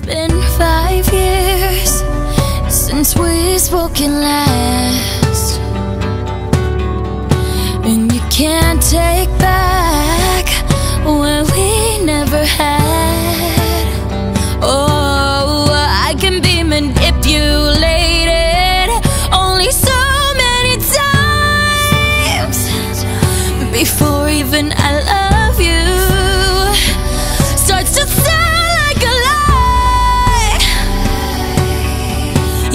It's been five years since we spoken last, and you can't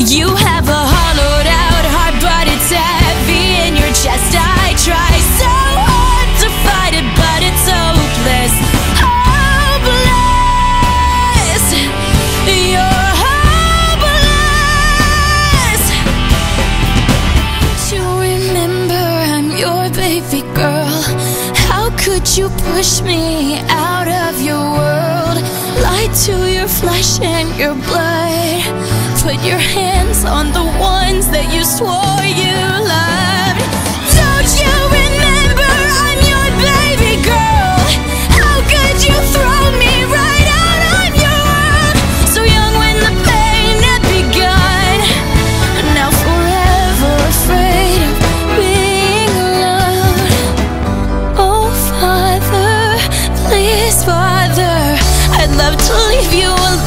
You have a hollowed out heart, but it's heavy in your chest. I try so hard to fight it, but it's hopeless. Hopeless. You're hopeless. You remember I'm your baby girl. How could you push me out of your world? Lie to your flesh and your blood. Put your on the ones that you swore you loved. Don't you remember I'm your baby girl? How could you throw me right out of your world? So young when the pain had begun. Now forever afraid of being alone. Oh, Father, please, Father, I'd love to leave you alone,